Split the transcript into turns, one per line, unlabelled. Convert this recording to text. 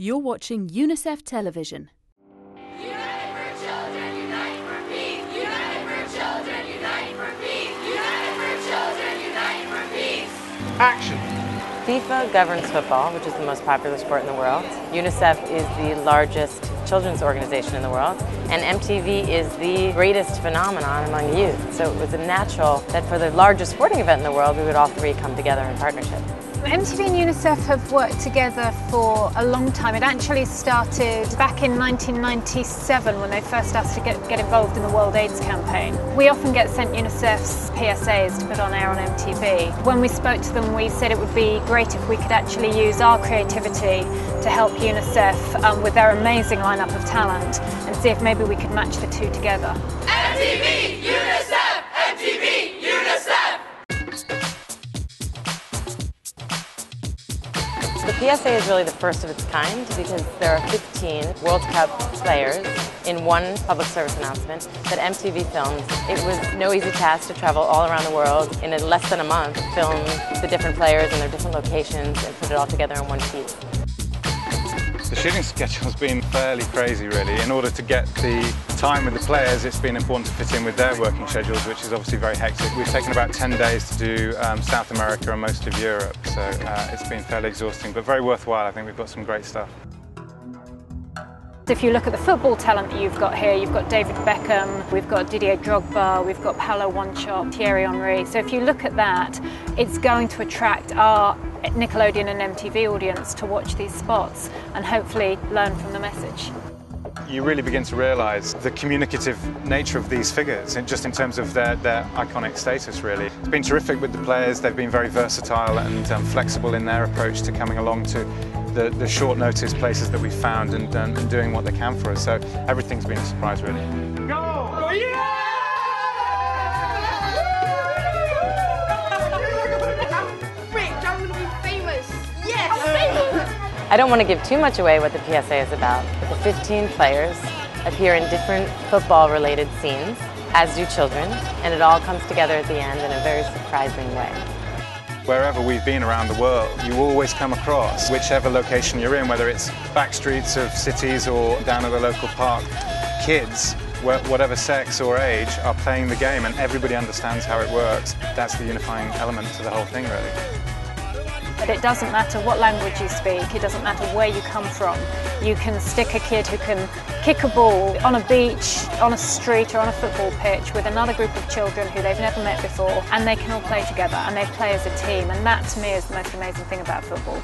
You're watching UNICEF Television.
United for children, unite for peace. United for children, unite for peace. United for children, unite for peace.
Action!
FIFA governs football, which is the most popular sport in the world. UNICEF is the largest children's organization in the world. And MTV is the greatest phenomenon among youth. So it was a natural that for the largest sporting event in the world, we would all three come together in partnership.
MTV and UNICEF have worked together for a long time. It actually started back in 1997 when they first started to get, get involved in the World AIDS campaign. We often get sent UNICEF's PSAs to put on air on MTV. When we spoke to them, we said it would be great if we could actually use our creativity to help UNICEF um, with their amazing lineup of talent and see if maybe we could match the two together.
MTV, UNICEF,
PSA is really the first of its kind because there are 15 World Cup players in one public service announcement that MTV films. It was no easy task to travel all around the world in less than a month, film the different players and their different locations and put it all together in one piece.
Shooting schedule's been fairly crazy, really. In order to get the time with the players, it's been important to fit in with their working schedules, which is obviously very hectic. We've taken about 10 days to do um, South America and most of Europe, so uh, it's been fairly exhausting, but very worthwhile. I think we've got some great stuff.
If you look at the football talent that you've got here, you've got David Beckham, we've got Didier Drogba, we've got Paolo Wanchope, Thierry Henry. So if you look at that, it's going to attract our Nickelodeon and MTV audience to watch these spots and hopefully learn from the message.
You really begin to realise the communicative nature of these figures, just in terms of their, their iconic status, really. It's been terrific with the players, they've been very versatile and um, flexible in their approach to coming along to the, the short notice places that we've found and, um, and doing what they can for us. So everything's been a surprise, really.
Rick,
I don't want to give too much away what the PSA is about, but the 15 players appear in different football related scenes, as do children, and it all comes together at the end in a very surprising way.
Wherever we've been around the world, you always come across, whichever location you're in, whether it's back streets of cities or down at the local park, kids, whatever sex or age, are playing the game and everybody understands how it works. That's the unifying element to the whole thing, really.
But it doesn't matter what language you speak, it doesn't matter where you come from. You can stick a kid who can kick a ball on a beach, on a street, or on a football pitch with another group of children who they've never met before, and they can all play together and they play as a team. And that to me is the most amazing thing about football.